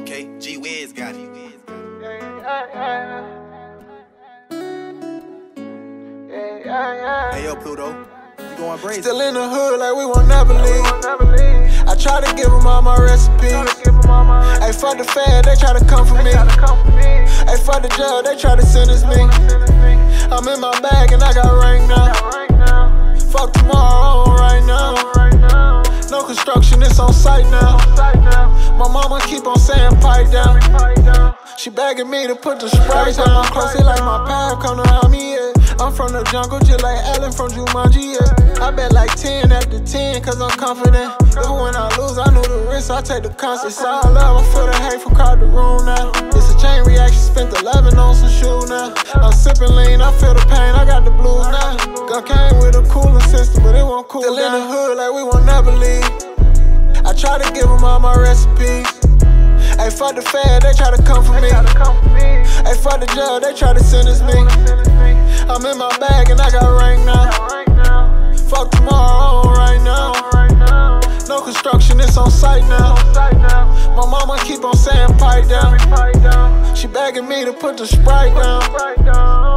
Okay, G Wiz got it. Hey yo, Pluto? Still in the hood like we won't never leave. I try to give them all my recipes. Hey, fuck the fad, they try to come for me. Hey, fuck the jail, they try to sentence me. I'm in my bag and I got rank now. Fuck tomorrow, on site now. My mama keep on saying pipe down. She begging me to put the sprite down. Close it like my path, come around me, yeah. I'm from the jungle, just like Alan from Jumanji, yeah. I bet like 10 after 10, cause I'm confident. Even when I lose, I know the risk, I take the consequence. It's all love, I feel the hate from crowd the room now. It's a chain reaction, spent 11 on some shoes now. I'm sipping lean, I feel the pain, I got the blues now. Gun came with a cooling system, but it won't cool Still in the hood like we won't never leave. Try to give them all my recipes. Hey, fuck the fad, they try to come for me. Hey, fuck the jail, they try to sentence me. I'm in my bag and I got rank now. Fuck tomorrow, on right now. No construction, it's on site now. My mama keep on saying pipe down. She begging me to put the sprite down.